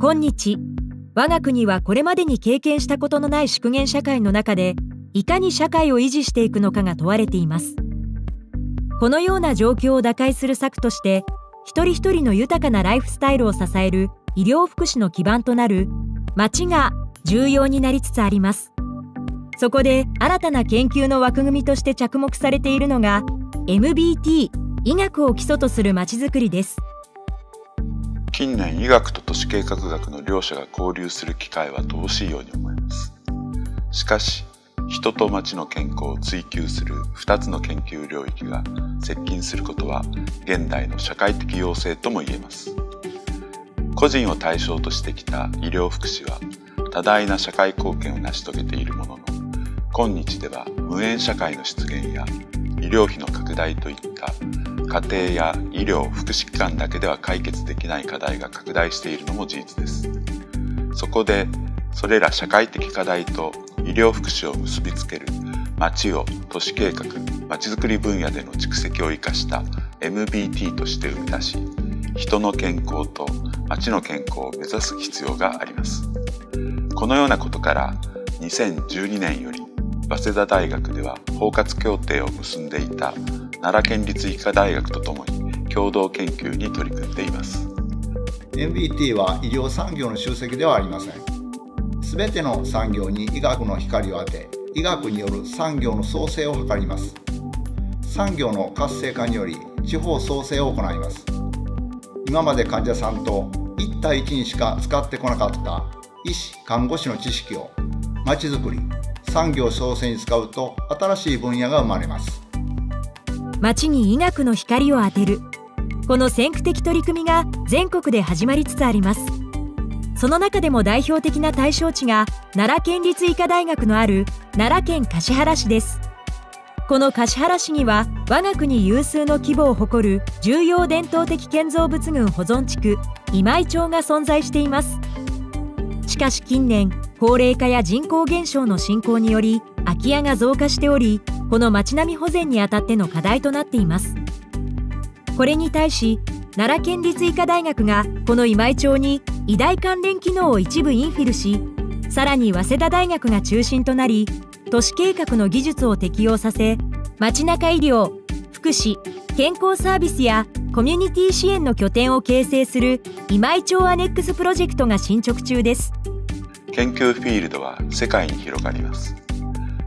今日我が国はこれまでに経験したことのない縮減社会の中でいかに社会を維持していくのかが問われています。このような状況を打開する策として一人一人の豊かなライフスタイルを支える医療福祉の基盤となる町が重要になりつつあります。そこで新たな研究の枠組みとして着目されているのが MBT 医学を基礎とするまちづくりです。近年医学と都市計画学の両者が交流する機会は乏しいように思います。しかし人と町の健康を追求する2つの研究領域が接近することは現代の社会的要請とも言えます。個人を対象としてきた医療福祉は多大な社会貢献を成し遂げているものの今日では無縁社会の出現や医療費の拡大といった家庭や医療福祉機関だけでは解決できない課題が拡大しているのも事実です。そこでそれら社会的課題と医療福祉を結びつける町を都市計画まちづくり分野での蓄積を生かした MBT として生み出し人の健康と町の健康を目指す必要があります。このようなことから2012年より早稲田大学では包括協定を結んでいた奈良県立医科大学とともに共同研究に取り組んでいます。MBT は医療産業の集積ではありません。全ての産業に医学の光を当て医学による産業の創生を図ります。産業の活性化により地方創生を行います。今まで患者さんと1対1にしか使ってこなかった医師看護師の知識をまちづくり産業創生に使うと新しい分野が生まれます。町に医学の光を当てる。この先駆的取り組みが全国で始まりつつあります。その中でも代表的な対象地が奈良県立医科大学のある奈良県橿原市です。この橿原市には我が国有数の規模を誇る重要伝統的建造物群保存地区今井町が存在しています。しかし近年高齢化や人口減少の進行により空き家が増加しておりこの町並み保全にあたっての課題となっています。これに対し奈良県立医科大学がこの今井町に医大関連機能を一部インフィルしさらに早稲田大学が中心となり都市計画の技術を適用させ街中医療福祉健康サービスやコミュニティ支援の拠点を形成する今井町アネックスプロジェクトが進捗中です。研究フィールドは世界に広がります。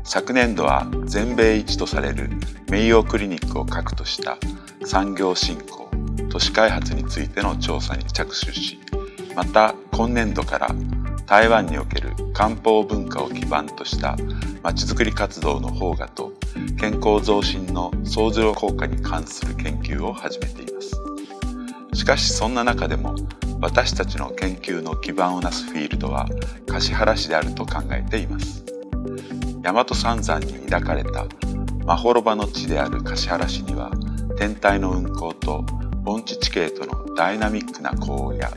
昨年度は全米一とされる名誉クリニックを核とした産業振興都市開発についての調査に着手しまた今年度から台湾における漢方文化を基盤としたまちづくり活動の方がと健康増進の相乗効果に関する研究を始めています。しかしそんな中でも私たちの研究の基盤をなすフィールドは橿原市であると考えています。大和三山に抱かれたまほろばの地である橿原市には天体の運行と盆地地形とのダイナミックな降雨や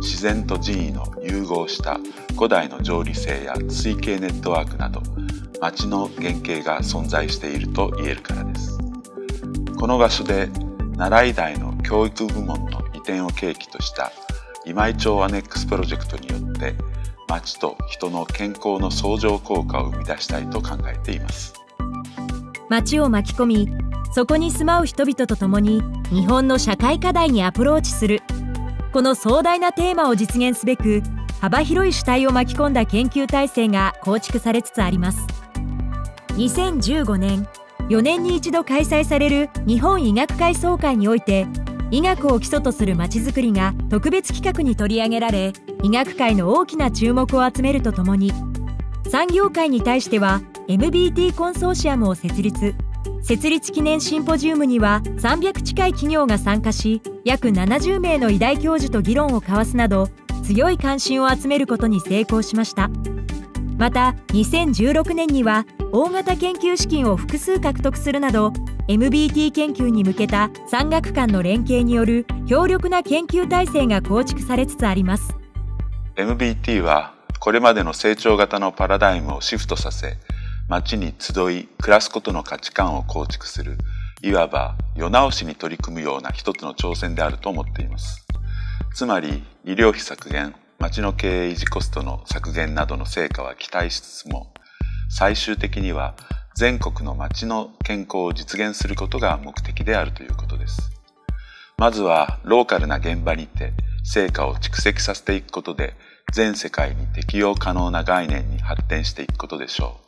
自然と人為の融合した古代の条理性や水系ネットワークなど町の原型が存在していると言えるからです。この場所で奈良医大の教育部門の移転を契機とした今井町アネックスプロジェクトによって町と人の健康の相乗効果を生み出したいと考えています。町を巻き込みそこに住まう人々と共に日本の社会課題にアプローチする。この壮大なテーマを実現すべく幅広い主体を巻き込んだ研究体制が構築されつつあります。2015年4年に一度開催される日本医学会総会において医学を基礎とするまちづくりが特別企画に取り上げられ医学界の大きな注目を集めるとともに産業界に対しては MBT コンソーシアムを設立。設立記念シンポジウムには300近い企業が参加し約70名の医大教授と議論を交わすなど強い関心を集めることに成功しました。また2016年には大型研究資金を複数獲得するなど MBT 研究に向けた産学間の連携による強力な研究体制が構築されつつあります。MBT はこれまでの成長型のパラダイムをシフトさせ街に集い暮らすことの価値観を構築するいわば世直しに取り組むような一つの挑戦であると思っていますつまり医療費削減町の経営維持コストの削減などの成果は期待しつつも、最終的には全国の町の健康を実現することが目的であるということです。まずはローカルな現場にて成果を蓄積させていくことで全世界に適用可能な概念に発展していくことでしょう。